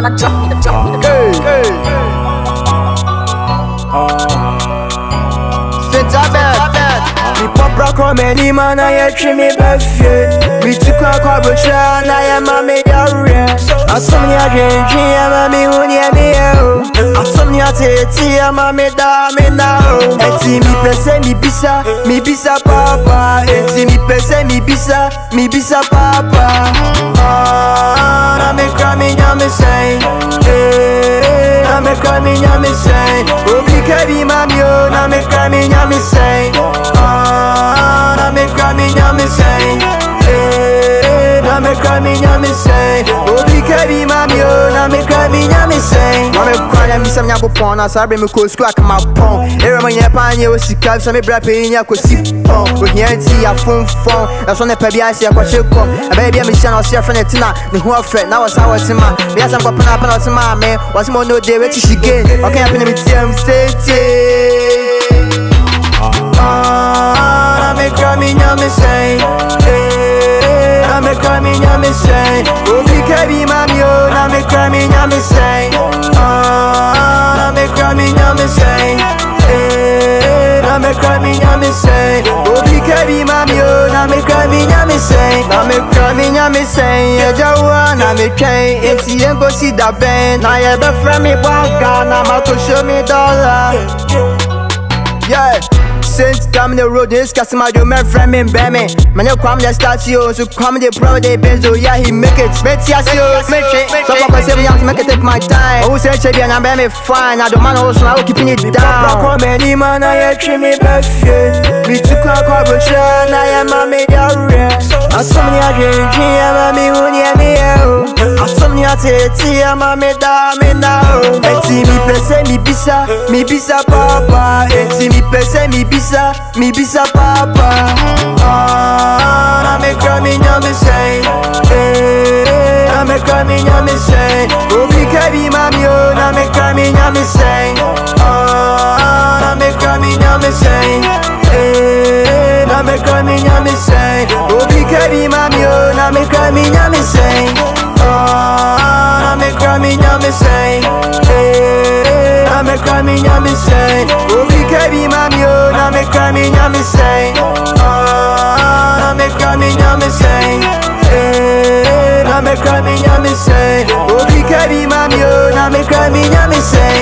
na drop me the drop me the Hey, hey. Saint Abed, me pop rock on many man, I ain't treat me buffet. Me took a car, but I am a me diarrhea. I saw me a drink, I'm a me who near me. Oh. I saw me a tete, I'm a me da oh. me now. Eti mi pese mi bisa, mi bisa papa. Eti mi pese mi bisa, mi bisa papa. Ah, ah, ah. Na me cry me nyame say. Eh, na me cry me nyame say. Obi kebi mami o, na me cry me nyame say. Na me cry me nyame say. Obi kebi mami o, na me cry me nyame say. Na me cry nyame say nyabo pon na sabre me ko school akama pon. Era me nyapa nye o sika so me bra pe nya ko si pon. O hianti ya fon fon. Na so ne pa bia se kwa cheko. Aba bia me sia na so friend tina. Ne ho afre na was how tima. Me asam kwa pana pana tima me. Was mo no dey wechi she gain. Okay happen me tiam state. Ah, na me cry me. Eh, na me cry me nyame say. Obi kebi mami o, na me cry me nyame say. Ah, na me cry me nyame say. Eh, na me cry me nyame say. Obi kebi mami o, na me cry me nyame say. Na me cry me nyame say. Eja wa na me train. Enti engo si da ben. Na ye be friend me banga, na ma to show me dollar. Yeah. Since coming the road, this customer do my friend bear me. Man, you come the statue, so come the pro the benzo, oh, yeah, he make it. See, make it. So fuck myself, young to make it take my time. Oh, say chebi and I'm bear me fine. I don't man also now keeping it down. Rock on many man, I treat me buffet. Me took a car, but I am a media I saw me a drink, I'm a me who near me. I saw me a tete, I'm a me da me now. Eti mi pese mi bisa, mi bisa papa. Eti mi pese mi bisa, mi bisa papa. Ah, na me cry me nyame say. Eh, na me cry me nyame say. Obi kebi mami o, na me cry me nyame say. Ah, na me cry me nyame say. Eh, na me cry me nyame say. Obi kebi mami o, na me cry me nyame say. Ah, na me cry me nyame say. Eh, na me cry me nyame say. Obi kebi mami o, na me cry me nyame say. Ah, na me cry me nyame say. Eh, na me cry me nyame say. Obi kebi mami o, na me cry me nyame say.